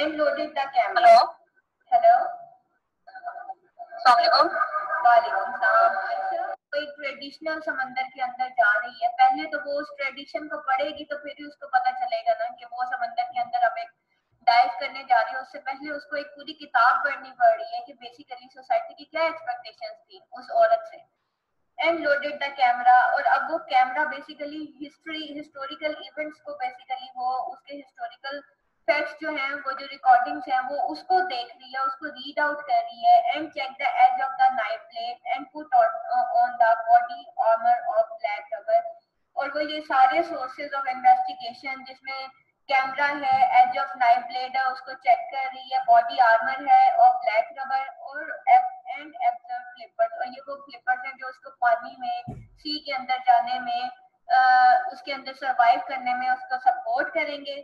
and loaded the camera. Hello. Hello. वालेकुम कोई traditional समंदर के अंदर जा रही है पहले तो वो उस ट्रेडिशन को पढ़ेगी तो फिर ही उसको पता चलेगा ना कि वो समंदर के अंदर अब एक डाइव करने जा रही है उससे पहले उसको एक पूरी किताब पढ़नी पड़ रही है कि बेसिकली सोसाइटी की क्या एक्सपेक्टेशंस थी उस औरत से एंड लोडेड द कैमरा और अब वो camera basically history historical events को बेसिकली वो उसके हिस्टोरिकल फैक्ट्स जो हैं वो जो रिकॉर्डिंग्स हैं वो उसको देख रही है उसको रीड आउट कर रही है and check the edge of the knife plate and put on the body armour of black rubber और वो ये सारे सोर्सेज ऑफ़ इन्वेस्टिगेशन जिसमें कैमरा है एज ऑफ़ नाइफ ब्लेड है उसको चेक कर रही है बॉडी आर्मर है और ब्लैक रबर और एंड एब्जर्व फ्लिपर्स और ये वो फ्लिपर्स हैं जो उसको पानी में सी के अंदर जाने में आ, उसके अंदर सरवाइव करने में उसको सपोर्ट करेंगे।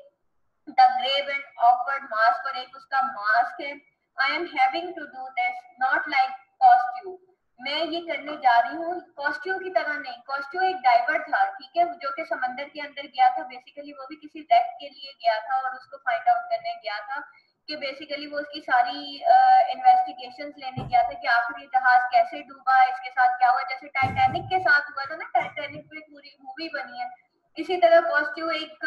The grave and awkward mask और एक उसका मास्क है। I am having to do this not like costume मैं ये करने जा रही हूँ कॉस्ट्यूम की तरह नहीं। कॉस्ट्यूम एक डाइवर था ठीक है? जो कि समंदर के अंदर गया था। बेसिकली वो भी किसी रेक के लिए गया था और उसको फाइंड आउट करने गया था कि बेसिकली वो उसकी सारी इन्वेस्टिगेशंस uh, लेने गया था कि आखिर ये जहाज़ कैसे डूबा इसके साथ क्या हुआ। जैसे टाइटैनिक के साथ हुआ था ना टाइटैनिक पे पूरी मूवी बनी है। इसी तरह पॉजिटिव एक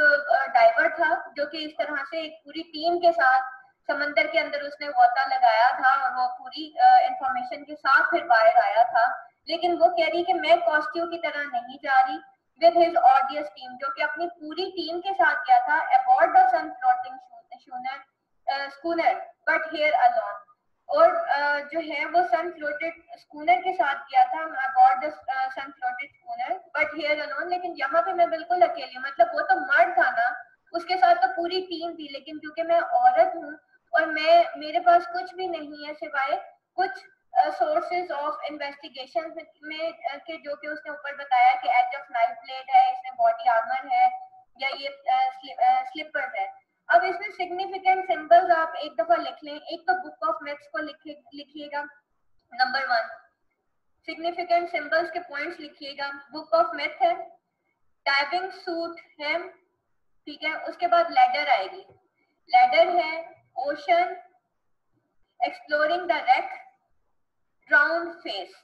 डाइवर था, जो कि इस तरह से एक पूरी टीम के साथ समंदर के अंदर उसने गोता लगाया था और वो पूरी इंफॉर्मेशन के साथ फिर बाहर आया था। लेकिन वो कह रही कि मैं कॉस्ट्यू की तरह नहीं जा रही विद हिज ऑडियंस टीम जो कि अपनी पूरी टीम के साथ गया था aboard the sun floating schooner but here alone और जो है वो सन फ्लोटेड स्कूनर के साथ किया था। Aboard the sun floated schooner but here alone लेकिन यहाँ पे मैं बिल्कुल अकेली मतलब वो तो मर्द था ना, उसके साथ तो पूरी टीम थी, लेकिन क्योंकि मैं औरत हूँ और मैं, मेरे पास कुछ भी नहीं है सिवाय कुछ सोर्सेज ऑफ़ इन्वेस्टिगेशन में के, जो कि उसने ऊपर बताया कि एज ऑफ़ नाइफ ब्लेड है, इसमें बॉडी आर्मर है, या ये स्लिपर्स है। अब इसमें सिग्निफिकेंट सिंबल्स आप एक दफ़ा लिख लें। एक तो बुक ऑफ़ मैथ्स को लिखिएगा नंबर वन सिग्निफिकेंट सिंबल्स के पॉइंट्स लिखिएगा। बुक ऑफ़ मैथ है टाइपिंग सूट है, ठीक है? उसके बाद लेडर आएगी। लेडर है ocean exploring the wreck drowned face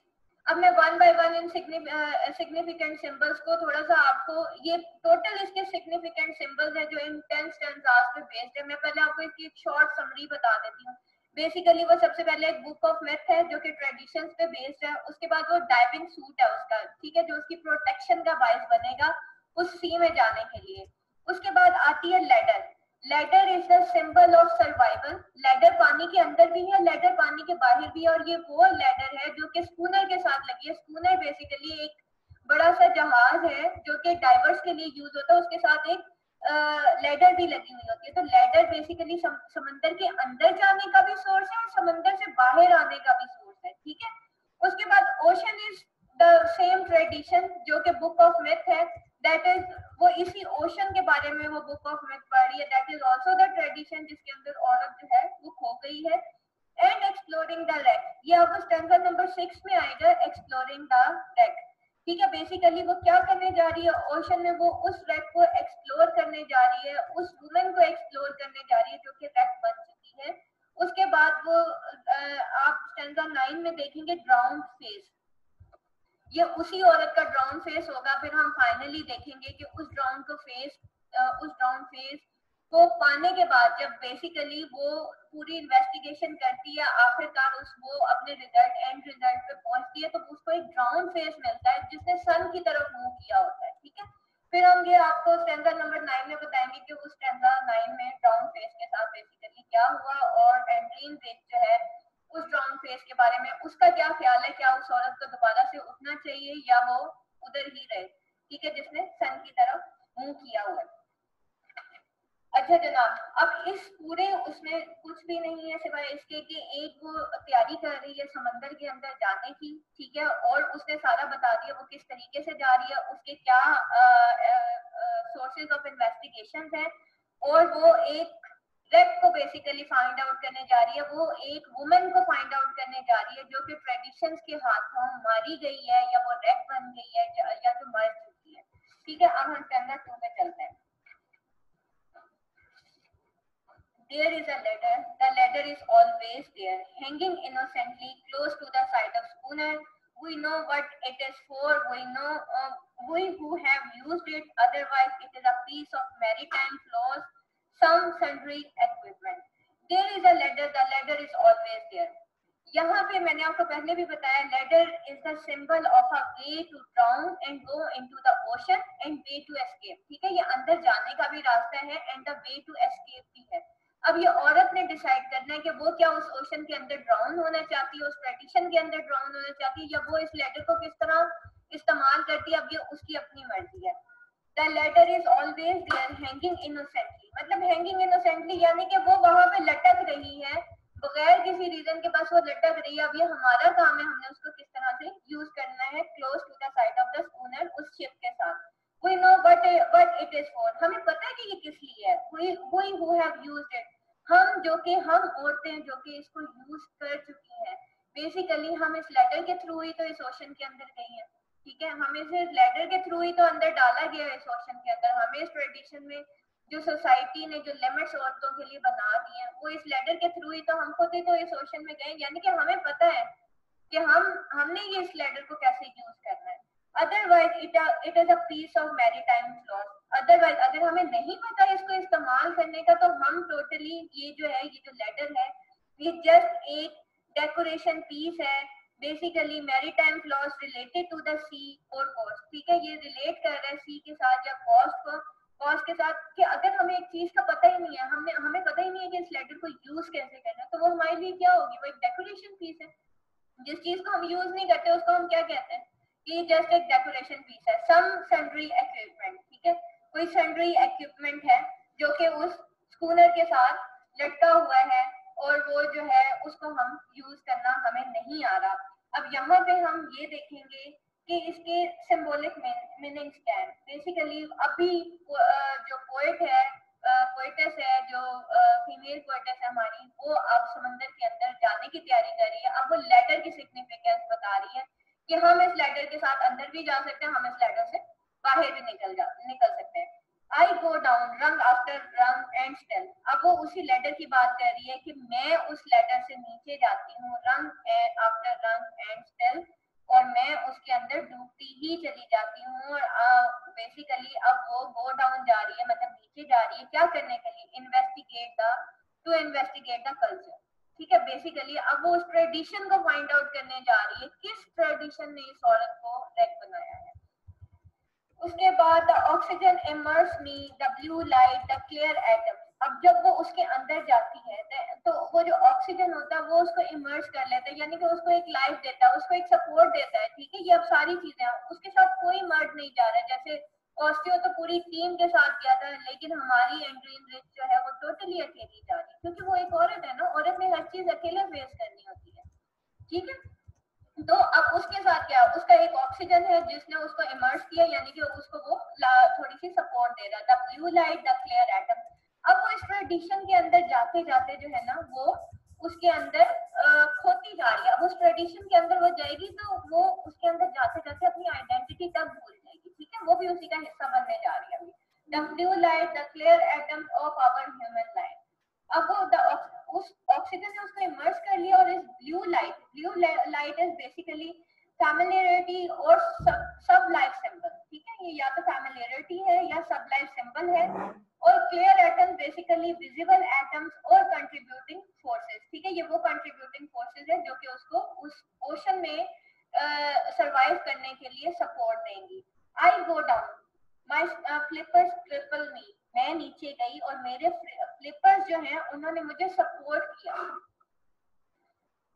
अब मैं one by one in significant symbols को थोड़ा सा आपको, ये टोटल इसके सिग्निफिकेंट सिंबल्स हैं जो इन टेन स्टेंजास पे बेस्ड है। मैं पहले आपको इसकी एक शॉर्ट समरी बता देती हूँ। बेसिकली वो सबसे पहले एक बुक ऑफ़ मैथ है जो कि ट्रेडिशंस पे बेस्ड है। उसके बाद वो डाइविंग सूट है उसका, ठीक है, जो उसकी प्रोटेक्शन का बाइस बनेगा उस सी में जाने के लिए। उसके बाद आती है ladder ladder is the symbol of survival ladder पानी के अंदर भी है लेडर पानी के बाहर भी है और ये वो लेडर है जो कि स्कूनर के साथ लगी है। स्कूनर बेसिकली एक बड़ा सा जहाज़ है जो कि डाइवर्स के लिए यूज़ होता है। उसके साथ एक लेडर भी लगी हुई होती है। तो लेडर बेसिकली सम, समंदर के अंदर जाने का भी सोर्स है और समंदर से बाहर आने का भी सोर्स है। ठीक है? उसके बाद ocean is the same tradition जो कि बुक ऑफ़ मैथ है। दैट इज़ वो इसी ओशन के बारे में वो बुक ऑफ़ मैथ पढ़ रही है. That is also the tradition जिसके अंदर औरत जो है, वो खो गई है. एंड एक्सप्लोरिंग द रेक ये आपको स्टैंडर्ड नंबर सिक्स में आएगा एक्सप्लोरिंग द रेक ठीक है बेसिकली वो क्या करने जा रही है? ओशन में वो उस रेक को एक्सप्लोर करने जा रही है. उस वुमेन को एक्सप्लोर करने जा रही है जो कि रेक बन चुकी है. उसके बाद वो आप स्टैंडर्ड नाइन में देखेंगे ड्राउंड फेस ये उसी औरत का ड्राउन फेस होगा, फिर हम फाइनली देखेंगे कि उस ड्राउन को फेस उस ड्राउन फेस को पाने के बाद जब बेसिकली वो पूरी इन्वेस्टिगेशन करती है, आखिरकार उस वो अपने रिज़ल्ट एंड रिज़ल्ट पे पहुँचती है तो उसको एक ड्राउन फेस मिलता है, जिसने सन की तरफ़ मूव किया होता है, ठीक है? फिर हम ये आपको स्टैंडा नंबर नाइन में बताएँगे कि उस स्टैंडा नाइन में ड्राउन फेस के साथ बेसिकली क्या हुआ और एंड्रीन फेस जो है उस ड्राउन फेस के बारे में, उसका क्या ख्याल है, क्या उस औरत को दोबारा से उठना चाहिए, या वो उधर ही रहे? ठीक है, जिसने सन की तरफ़ मुँह किया हुआ अच्छा जनाब, अब इस पूरे उसमें कुछ भी नहीं है सिवाय इसके कि एक वो तैयारी कर रही है समंदर के अंदर जाने की, ठीक है? और उसने सारा बता दिया वो किस तरीके से जा रही है, उसके क्या सोर्सेज ऑफ़ इन्वेस्टिगेशन है, और वो एक रेप को बेसिकली फाइंड आउट करने जा रही है वो एक वुमेन को फाइंड आउट करने जा रही है जो कि ट्रेडिशंस के हाथों मारी गई है या वो रेप बन गई है या जो मर चुकी है ठीक है अब हम स्टैंडर्ड टू में चलते हैं there is a ladder. The ladder is always there, hanging innocently close to the side of schooner. We know what it is for. We know uh, we who have used it. Otherwise, it is a piece of maritime flaws, some sundry equipment. There is a ladder. The ladder is always there. यहाँ पे मैंने आपको पहले भी बताया ladder is the symbol of a way to drown and go into the ocean and way to escape ठीक है, ये अंदर जाने का भी रास्ता है and the way to escape भी है अब ये औरत ने डिसाइड करना है कि वो क्या उस ओशन के अंदर ड्राउन होना चाहती है, उस ट्रेडिशन के अंदर ड्राउन होना चाहती है, या वो इस लेटर को किस तरह इस्तेमाल करती है, अब ये उसकी अपनी मर्ज़ी है the letter is always there hanging innocently मतलब हैंगिंग इनोसेंटली यानी कि वो वहाँ पे लटक रही है, बगैर किसी रीजन के पास वो लटक रही है। अब ये हमारा काम है, हमने उसको किस तरह से यूज़ करना है close to the side of the schooner उस शिप के साथ। We know what what it is for हमें पता है कि ये किस लिए है। We we who have used it हम जो कि, हम औरतें जो कि इसको यूज़ कर चुकी हैं। बेसिकली हम इस लेटर के थ्रू ही तो इस ओशन के अंदर गई हैं। ठीक है? हमें से लेटर के थ्रू ही तो अंदर डाला गया है इस ओशन के अंदर। हमें इस ट्रेडिशन में जो सोसाइटी ने जो लिमिट्स औरतों के लिए बना दी हैं, वो इस लेटर के थ्रू ही तो हम खुद ही तो इस ओशन में गए यानी कि हमें पता है कि हम, हमने ये इस लेटर को कैसे यूज़ करना है। Otherwise it it is a piece of maritime floss otherwise अगर हमें नहीं पता इसको इस्तेमाल करने का तो हम टोटली ये जो है, ये जो लेटर है, ये जस्ट एक डेकोरेशन पीस है। Basically maritime floss related to the sea और कोस्ट ठीक है? ये रिलेट कर रहा है सी के साथ या कॉस्ट को। कॉस्ट के साथ कि अगर हमें एक चीज़ का पता ही नहीं है, हमने, हमें पता ही नहीं है कि इस लेटर को यूज़ कैसे करना है तो वो हमारे लिए क्या होगी? वो एक डेकोरेशन पीस है। जिस चीज़ को हम यूज़ नहीं करते, उसको हम क्या कहते हैं? कि जस्ट एक डेकोरेशन पीस है। सम सेंड्री इक्विपमेंट ठीक है? कोई सेंड्री इक्विपमेंट है, जो कि उस स्कूनर के साथ लटका हुआ है, और वो जो है, उसको हम यूज़ करना हमें नहीं आ रहा। अब यहाँ पे हम ये देखेंगे कि इसके सिंबॉलिक मीनिंग्स क्या है बेसिकली अभी जो पोइट है पोइटस है, जो फीमेल पोइटस है हमारी, वो अब समंदर के अंदर जाने की तैयारी कर रही है। अब वो लेटर की सिग्निफिकेंस बता रही है कि हम इस लेटर के साथ अंदर भी जा सकते हैं, हम इस लेटर से बाहर भी निकल जा, निकल सकते हैं। I go down rung after rung and still अब वो उसी लेटर की बात कर रही है कि मैं उस लेटर से नीचे जाती हूँ rung and after rung and still और मैं उसके अंदर डूबती ही चली जाती हूँ और बेसिकली अब वो गो डाउन जा रही है मतलब नीचे जा रही है, क्या करने के लिए? Investigate the to investigate the culture ठीक है? बेसिकली अब वो उस ट्रेडिशन को फाइंड आउट करने जा रही है, किस ट्रेडिशन ने इस औरत को रेक बनाया है। उसके बाद the oxygen immerse me the blue light the clear atom अब जब वो उसके अंदर जाती है तो वो जो ऑक्सीजन होता है, वो उसको इमर्स कर लेता है, यानी कि उसको एक लाइफ देता है, उसको एक सपोर्ट देता है, ठीक है? ये अब सारी चीज़ें उसके साथ कोई मर्द नहीं जा रहा है। जैसे ऑस्टियो तो पूरी टीम के साथ गया था, लेकिन हमारी एंड्रीन रिच जो है वो टोटली अकेली जा रही है। क्योंकि वो एक औरत है ना, औरत ने हर चीज़ अकेले फेस करनी होती है, ठीक है? तो अब उसके साथ क्या, उसका एक ऑक्सीजन है, जिसने उसको इमर्स किया, यानी कि उसको वो थोड़ी सी सपोर्ट दे रहा था। Blue light the clear atom अब वो इस ट्रेडिशन के अंदर जाते जाते जो है ना, वो उसके अंदर खोती जा रही है। अब उस ट्रेडिशन के अंदर वो जाएगी तो वो उसके अंदर जाते जाते अपनी आइडेंटिटी तक भूल जाएगी, ठीक है? वो भी उसी का हिस्सा बनने जा रही है अभी। The blue light the clear atoms of our human life अब वो द उस ऑक्सीजन ने उसको इमर्स कर लिया और इस blue light blue light is basically familiarity और सब सब लाइफ सिंबल ठीक है? ये या तो फैमिलियरिटी है या सब लाइफ सिंबल है। और clear atom basically visible atoms और कंट्रीब्यूटिंग फोर्सेस ठीक है? ये वो कंट्रीब्यूटिंग फोर्सेस है जो कि उसको उस ओशन में सरवाइव uh, करने के लिए सपोर्ट देंगी। I go down my flippers cripple me मैं नीचे गई और मेरे फ्लिपर्स जो हैं उन्होंने मुझे सपोर्ट किया।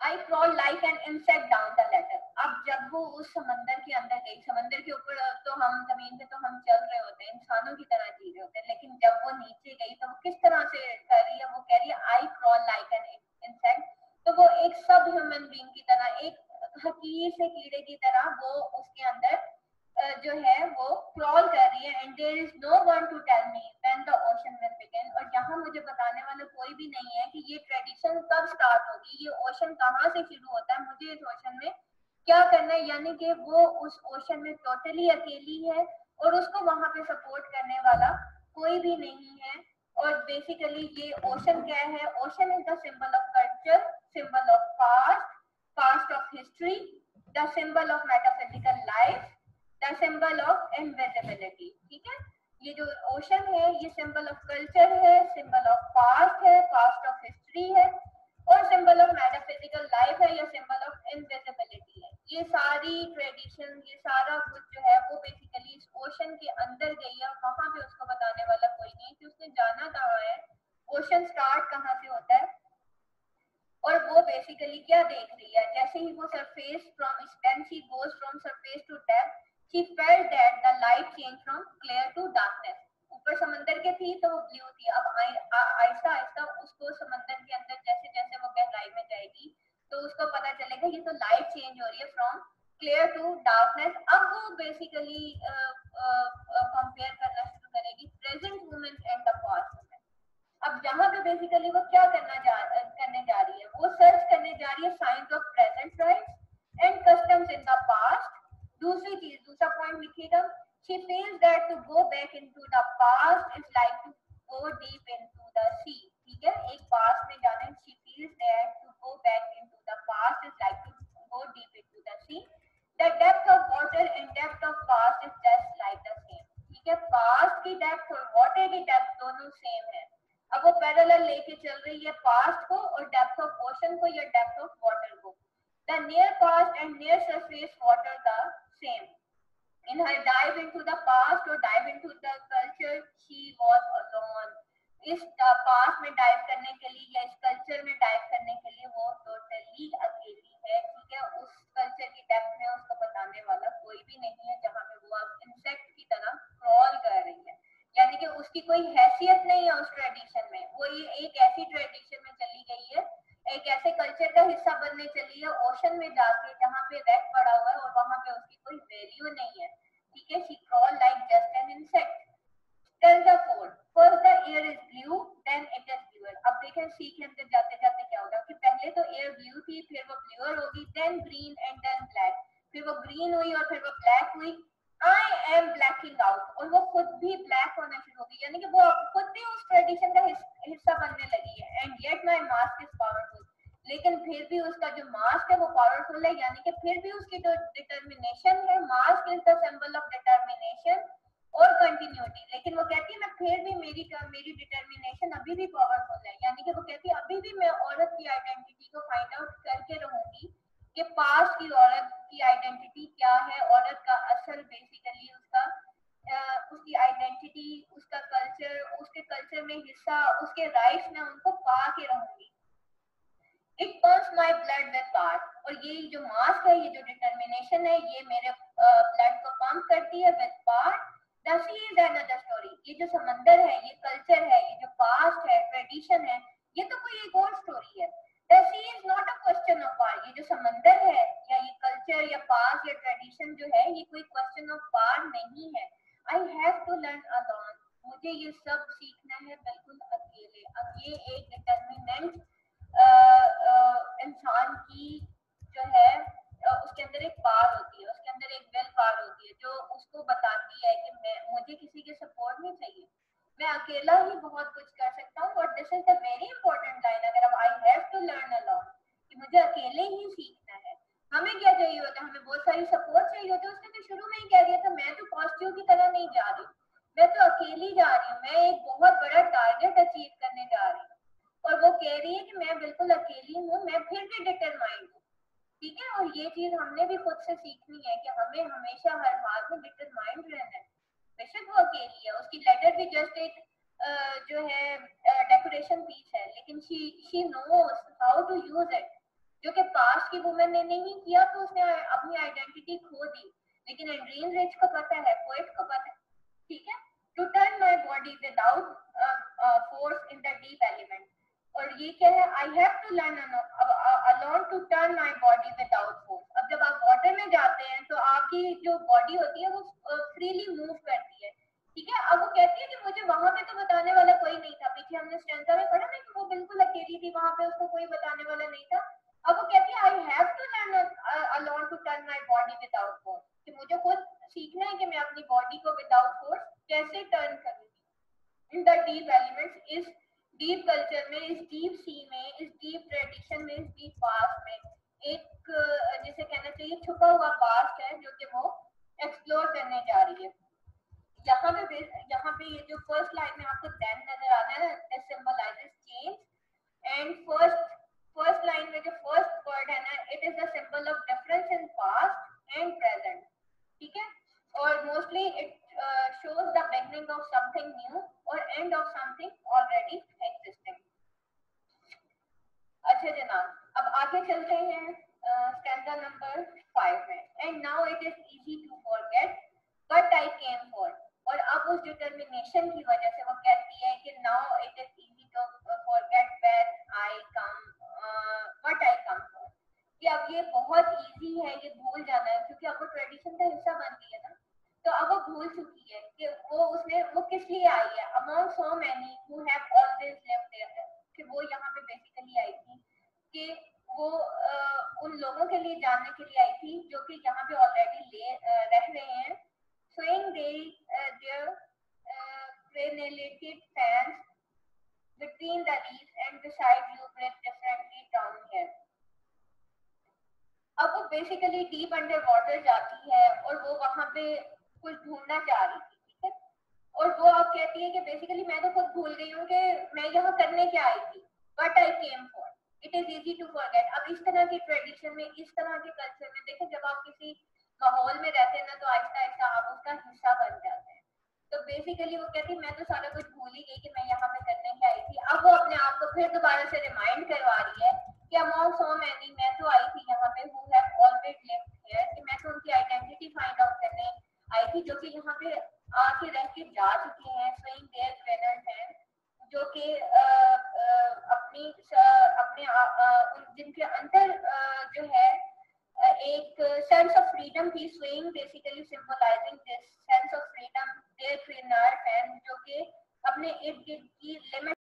I crawl like an insect down the ladder अब जब वो उस समंदर के अंदर गई, समंदर के ऊपर तो हम, ज़मीन पे तो हम चल रहे होते हैं, इंसानों की तरह जी रहे होते हैं, लेकिन जब वो नीचे गई तो वो किस तरह से कर रही है, वो कह रही है I crawl like an insect तो वो एक सब ह्यूमन बींग की तरह, एक हकीर से कीड़े की तरह वो उसके अंदर जो है, वो क्रॉल कर रही है and there is no one to tell me when the ocean will begin और यहाँ मुझे बताने वाला कोई भी नहीं है कि ये ट्रेडिशन कब स्टार्ट होगी, ये ओशन कहाँ से शुरू होता है, मुझे इस ओशन में क्या करना है? यानी कि वो उस ओशन में टोटली अकेली है और उसको वहाँ पे सपोर्ट करने वाला कोई भी नहीं है। और बेसिकली ये ओशन क्या है? Ocean is the symbol of culture symbol of past past of history the symbol of metaphysical life the symbol of invisibility ठीक है? ये जो ओशन है, ये सिंबल ऑफ़ कल्चर है सिंबल ऑफ़ पास्ट है पास्ट ऑफ़ हिस्ट्री है। ये तो लाइट चेंज हो रही है फ्रॉम क्लियर टू डार्कनेस अब वो बेसिकली कंपेयर करना शुरू करेगी present moment and the past अब यहाँ पे बेसिकली वो क्या करना जा करने जा रही है? वो सर्च करने जा रही है science of present rites and customs in the past दूसरी चीज़, दूसरा पॉइंट लिखिएगा she feels that to go back into the past is like to go deep into the sea. ठीक है? एक पास्ट में जाना she feels that to go back into the past is like की डेप्थ और water की depth दोनों same है अब वो पैरल लेके चल रही है पास्ट को और डेप्थ ऑफ़ ओशन को या डेप्थ ऑफ़ वाटर को the near past and near surface water the same In her dive into the past or dive into the culture, she was alone. Is the past? May. कोई हैसियत नहीं है उस tradition में। वो ये एक ऐसी ट्रेडिशन में चली गई है, एक ऐसे कल्चर का हिस्सा बनने चली है ओशन में जाके जहाँ पे रेड पड़ा हुआ है और वहाँ पे उसकी कोई वैल्यू नहीं है। ठीक है she crawl like just an insect tell the code first the air is blue then it is bluer अब देखें सी के अंदर जाते जाते क्या होगा कि पहले तो एयर ब्लू थी, फिर वो ब्लूअर होगी then green and then black फिर वो ग्रीन हुई और फिर वो ब्लैक हुई आई एम ब्लैकिंग आउट और वो खुद भी ब्लैक होना शुरू होगी यानी कि वो खुद भी उस ट्रेडिशन का हिस्सा बनने लगी है। And yet my mask is powerful लेकिन फिर भी उसका जो मास्क है वो पावरफुल है। यानी कि फिर भी उसकी जो डिटर्मिनेशन है mask is the symbol of determination और कंटिन्यूटी लेकिन वो कहती है, मैं फिर भी मेरी मेरी डिटर्मिनेशन अभी भी पावरफुल है। यानी कि वो कहती है, अभी भी मैं औरत की आइडेंटिटी को फाइंड आउट करके रहूँगी। कि पास्ट की औरत की आइडेंटिटी क्या है? औरत का असल बेसिकली उसका उसकी आइडेंटिटी उसका कल्चर उसके कल्चर में हिस्सा, उसके राइट्स में उनको पा के रहूँगी। It pumps my blood with part और ये जो मास्क है, ये जो डिटर्मिनेशन है, ये मेरे ब्लड को पंप करती है विद पार्ट स्टोरी ये जो समंदर है, ये कल्चर है, ये जो पास्ट है ट्रेडिशन है, ये तो कोई एक और स्टोरी है। The sea is not a question of part ये जो समंदर है, या ये कल्चर या पास्ट या ट्रेडिशन जो है, ये कोई क्वेश्चन ऑफ़ पार्ट नहीं है. I have to learn alone मुझे ये सब सीखना है बिल्कुल अकेले. अब ये एक डिटर्मिनेंट इंसान की जो है उसके अंदर एक पार होती है, उसके अंदर एक विल पार होती है, जो उसको बताती है कि मैं, मुझे किसी के सपोर्ट नहीं चाहिए. मैं अकेला ही बहुत कुछ कर सकता हूँ, और this is the very important line अगर अब I have to learn alone कि मुझे अकेले ही सीखना है। हमें क्या चाहिए होता है? हमें बहुत सारी सपोर्ट चाहिए होती है, उसने तो शुरू में ही कह दिया था, मैं तो पॉजिटिव की तरह नहीं जा रही। मैं तो अकेली जा रही हूँ, मैं एक बहुत बड़ा टारगेट अचीव करने जा रही हूँ। और वो कह रही है कि मैं बिल्कुल अकेली हूँ, मैं फिर भी डिटरमाइंड हूँ। ठीक है? और ये चीज़ हमने भी खुद से सीखनी है कि हमें हमेशा हर हाल में डिटरमाइंड रहना है। बेशक वो अकेली है उसकी लेटर भी जस्ट एक जो है डेकोरेशन पीस है। लेकिन she she knows how to use it जो कि पास्ट की वुमेन ने नहीं किया तो उसने अपनी आइडेंटिटी खो दी। लेकिन एंड्रीन रिच को पता है पोइट को पता है। ठीक है? To turn my body without force in the deep element और ये क्या है? I have to learn alone to turn my body without force जब आप वाटर में जाते हैं तो आपकी जो बॉडी होती है, वो फ्रीली मूव करती है। ठीक है? अब वो कहती है कि मुझे वहाँ पे तो बताने वाला कोई नहीं था। पीछे हमने स्टेंजा में पढ़ा ना कि वो बिल्कुल अकेली थी, वहाँ पे उसको कोई बताने वाला नहीं था। अब वो कहती है I have to learn alone to turn my body without force कि मुझे खुद सीखना है कि मैं अपनी बॉडी को विदाउट फोर्स कैसे टर्न करूँगी। इन द डीप एलिमेंट्स इस डीप कल्चर में, इस डीप सी में, इस डीप ट्रेडिशन में, इस डीप पास्ट में, एक जिसे कहना चाहिए, छुपा हुआ पास्ट है जो कि वो एक्सप्लोर करने जा रही है। यहाँ पे यहाँ पे ये जो फ़र्स्ट लाइन में आपको देन नज़र आ रहा है symbolises change and first first line में जो फ़र्स्ट वर्ड है ना it is the symbol of difference in past and present ठीक है? और mostly it shows the beginning of something new or end of something already existing अच्छा जनाब, अब आगे चलते हैं। स्टैंडा नंबर फाइव में and now it is easy to forget but I came for और अब उस डिटर्मिनेशन की वजह से वो कहती है कि now it is easy to forget where I come what I come for कि अब ये बहुत इजी है, ये भूल जाना है, क्योंकि अब वो ट्रेडिशन का हिस्सा बन गई है ना। तो अब वो भूल चुकी है कि वो उसने, वो किस लिए आई है? Among so many who have always lived there कि वो यहाँ पे बेसिकली आई थी कि वो uh, लिए जानने के लिए आई थी जो कि यहाँ पे ऑलरेडी ले रह रहे हैं। Showing they uh, their uh, crenulated fans between the leaves and beside you breathe differently अब वो बेसिकली डीप अंडर वाटर जाती है और वो वहाँ पे कुछ ढूंढना चाह रही थी ठीक है? और वो अब कहती है कि बेसिकली मैं तो खुद भूल गई हूँ कि मैं यहाँ करने क्या आई थी but I came for it is easy to forget अब इस तरह की ट्रेडिशन में, इस तरह के कल्चर में, देखें, जब आप किसी माहौल में रहते हैं ना तो आहिस्ता आहिस्ता आप उसका हिस्सा बन जाते हैं। तो बेसिकली वो कहती मैं तो सारा कुछ भूल ही गई कि मैं यहाँ पे करने की आई थी। अब वो अपने आप को फिर दोबारा से रिमाइंड करवा रही है कि अमॉन्ग सो मैनी मैं तो आई थी यहाँ पे who have always lived here कि मैं तो उनकी आइडेंटिटी फाइंड आउट करने आई थी, जो कि यहाँ पे आके रह के जा चुके हैं स्वयं देयर ट्रेनर हैं। जो कि अपनी अपने जिनके अंदर जो है एक सेंस ऑफ़ फ्रीडम थी swing basically symbolising this sense of freedom there trainer हैं जो कि अपने इर्द गिर्द की लिमिट